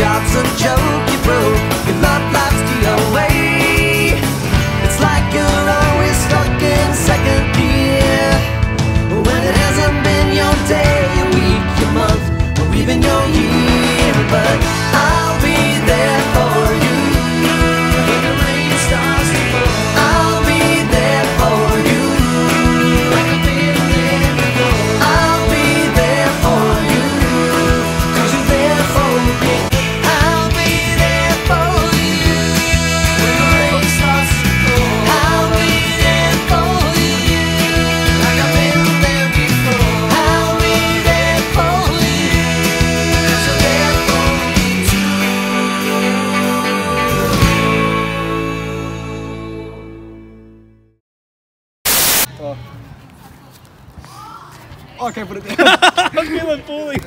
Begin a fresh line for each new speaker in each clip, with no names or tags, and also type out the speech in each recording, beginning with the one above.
job's a joke, you broke. Your love life's the away. It's like you're always stuck in second gear. When it hasn't been your day, your week, your month, or even your year. But Oh. Oh,
okay, put it there.
I'm feeling bullied.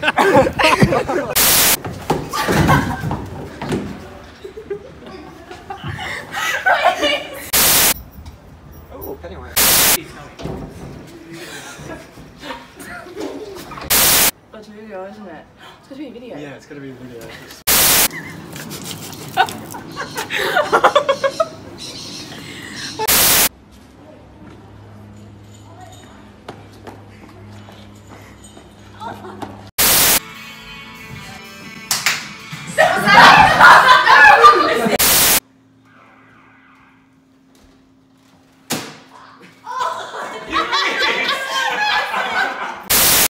oh, Pennywise.
That's a video, isn't it? It's supposed to be a video.
Yeah, it's gonna be a video. 什么？